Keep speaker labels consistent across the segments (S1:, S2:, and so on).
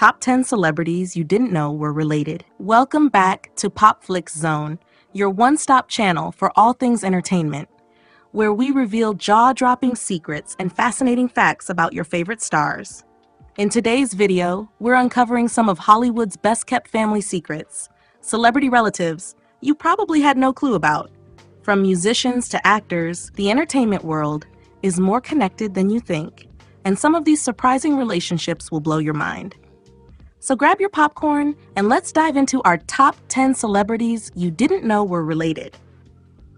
S1: Top 10 celebrities you didn't know were related. Welcome back to PopFlix Zone, your one stop channel for all things entertainment, where we reveal jaw dropping secrets and fascinating facts about your favorite stars. In today's video, we're uncovering some of Hollywood's best kept family secrets, celebrity relatives you probably had no clue about. From musicians to actors, the entertainment world is more connected than you think, and some of these surprising relationships will blow your mind. So grab your popcorn and let's dive into our top 10 celebrities you didn't know were related.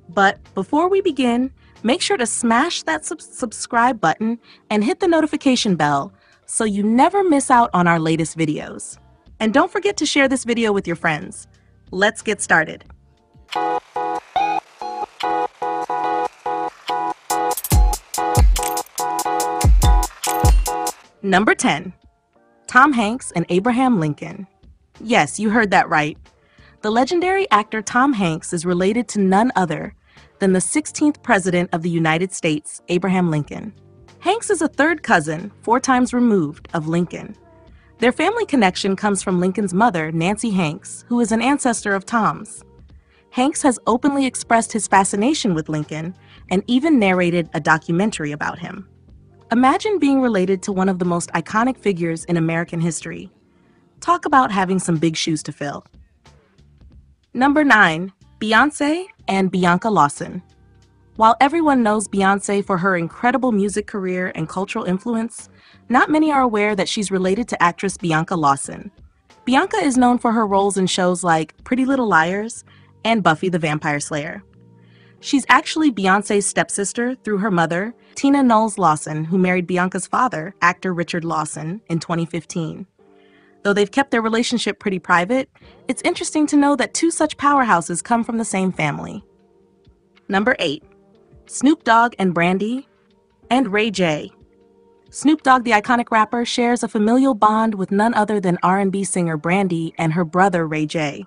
S1: But before we begin, make sure to smash that sub- subscribe button and hit the notification bell so you never miss out on our latest videos. And don't forget to share this video with your friends. Let's get started. Number 10. Tom Hanks and Abraham Lincoln. Yes, you heard that right. The legendary actor Tom Hanks is related to none other than the 16th President of the United States, Abraham Lincoln. Hanks is a third cousin, four times removed, of Lincoln. Their family connection comes from Lincoln's mother, Nancy Hanks, who is an ancestor of Tom's. Hanks has openly expressed his fascination with Lincoln and even narrated a documentary about him. Imagine being related to one of the most iconic figures in American history. Talk about having some big shoes to fill. Number 9. Beyonce and Bianca Lawson. While everyone knows Beyonce for her incredible music career and cultural influence, not many are aware that she's related to actress Bianca Lawson. Bianca is known for her roles in shows like Pretty Little Liars and Buffy the Vampire Slayer. She's actually Beyonce's stepsister through her mother, Tina Knowles Lawson, who married Bianca's father, actor Richard Lawson, in 2015. Though they've kept their relationship pretty private, it's interesting to know that two such powerhouses come from the same family. Number 8. Snoop Dogg and Brandy, and Ray J. Snoop Dogg, the iconic rapper, shares a familial bond with none other than R&B singer Brandy and her brother Ray J.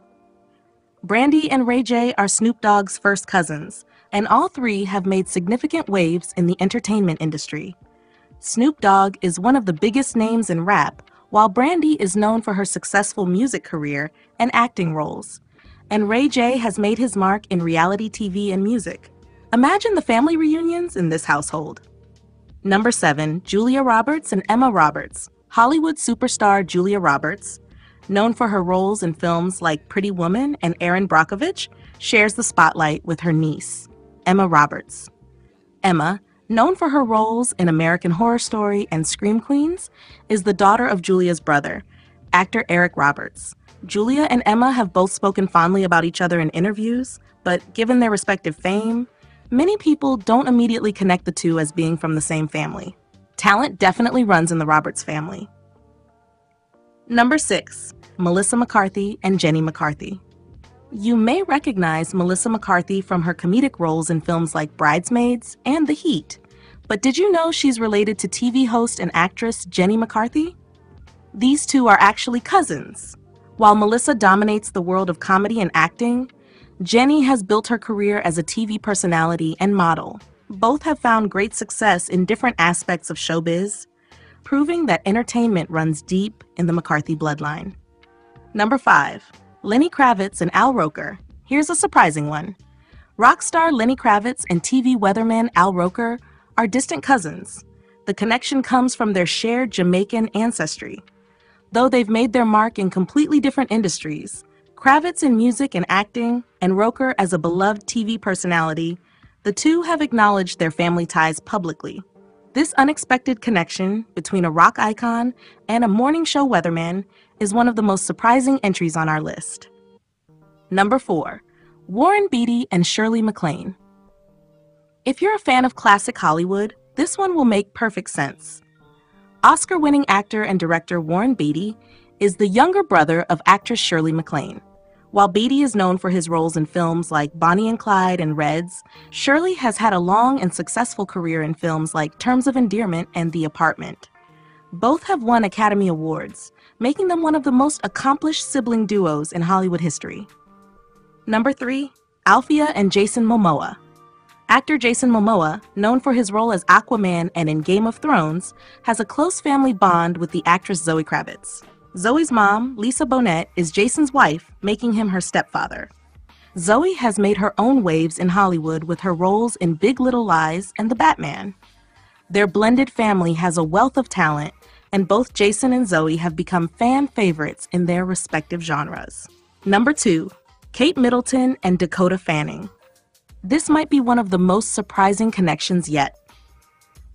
S1: Brandy and Ray J are Snoop Dogg's first cousins, and all three have made significant waves in the entertainment industry. Snoop Dogg is one of the biggest names in rap, while Brandy is known for her successful music career and acting roles. And Ray J has made his mark in reality TV and music. Imagine the family reunions in this household. Number 7. Julia Roberts and Emma Roberts. Hollywood superstar Julia Roberts known for her roles in films like Pretty Woman and Erin Brockovich, shares the spotlight with her niece, Emma Roberts. Emma, known for her roles in American Horror Story and Scream Queens, is the daughter of Julia's brother, actor Eric Roberts. Julia and Emma have both spoken fondly about each other in interviews, but given their respective fame, many people don't immediately connect the two as being from the same family. Talent definitely runs in the Roberts family. Number 6. Melissa McCarthy and Jenny McCarthy. You may recognize Melissa McCarthy from her comedic roles in films like Bridesmaids and The Heat, but did you know she's related to TV host and actress Jenny McCarthy? These two are actually cousins. While Melissa dominates the world of comedy and acting, Jenny has built her career as a TV personality and model. Both have found great success in different aspects of showbiz, proving that entertainment runs deep in the McCarthy bloodline. Number 5. Lenny Kravitz and Al Roker. Here's a surprising one. Rock star Lenny Kravitz and TV weatherman Al Roker are distant cousins. The connection comes from their shared Jamaican ancestry. Though they've made their mark in completely different industries, Kravitz in music and acting, and Roker as a beloved TV personality, the two have acknowledged their family ties publicly. This unexpected connection between a rock icon and a morning show weatherman is one of the most surprising entries on our list. Number 4. Warren Beatty and Shirley MacLaine. If you're a fan of classic Hollywood, this one will make perfect sense. Oscar winning actor and director Warren Beatty is the younger brother of actress Shirley MacLaine. While Beatty is known for his roles in films like Bonnie and Clyde and Reds, Shirley has had a long and successful career in films like Terms of Endearment and The Apartment. Both have won Academy Awards, making them one of the most accomplished sibling duos in Hollywood history. Number 3. Althea and Jason Momoa. Actor Jason Momoa, known for his role as Aquaman and in Game of Thrones, has a close family bond with the actress Zoe Kravitz. Zoe's mom, Lisa Bonet, is Jason's wife, making him her stepfather. Zoe has made her own waves in Hollywood with her roles in Big Little Lies and The Batman. Their blended family has a wealth of talent, and both Jason and Zoe have become fan favorites in their respective genres. Number two, Kate Middleton and Dakota Fanning. This might be one of the most surprising connections yet.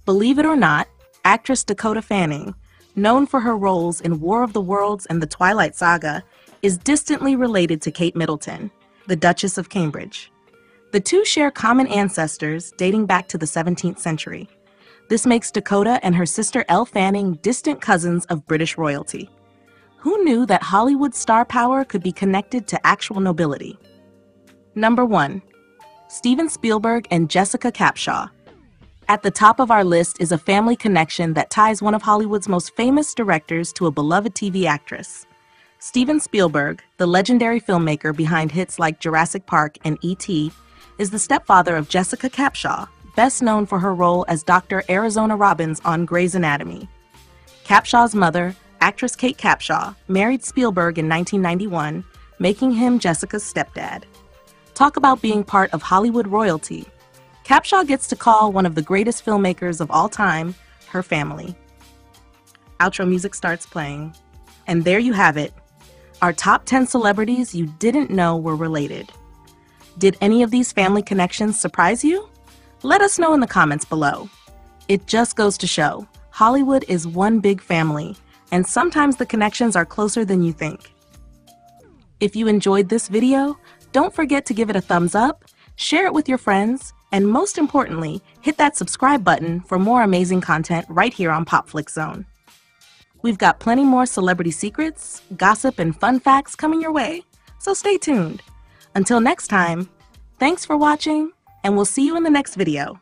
S1: Believe it or not, actress Dakota Fanning, known for her roles in War of the Worlds and the Twilight Saga, is distantly related to Kate Middleton the Duchess of Cambridge. The two share common ancestors dating back to the 17th century. This makes Dakota and her sister Elle Fanning distant cousins of British royalty. Who knew that Hollywood star power could be connected to actual nobility? Number 1. Steven Spielberg and Jessica Capshaw. At the top of our list is a family connection that ties one of Hollywood's most famous directors to a beloved TV actress. Steven Spielberg, the legendary filmmaker behind hits like Jurassic Park and E.T., is the stepfather of Jessica Capshaw, best known for her role as Dr. Arizona Robbins on Grey's Anatomy. Capshaw's mother, actress Kate Capshaw, married Spielberg in 1991, making him Jessica's stepdad. Talk about being part of Hollywood royalty. Capshaw gets to call one of the greatest filmmakers of all time her family. Outro music starts playing. And there you have it our top 10 celebrities you didn't know were related. Did any of these family connections surprise you? Let us know in the comments below. It just goes to show Hollywood is one big family, and sometimes the connections are closer than you think. If you enjoyed this video, don't forget to give it a thumbs up, share it with your friends, and most importantly, hit that subscribe button for more amazing content right here on PopFlix Zone. We've got plenty more celebrity secrets, gossip, and fun facts coming your way, so stay tuned. Until next time, thanks for watching, and we'll see you in the next video.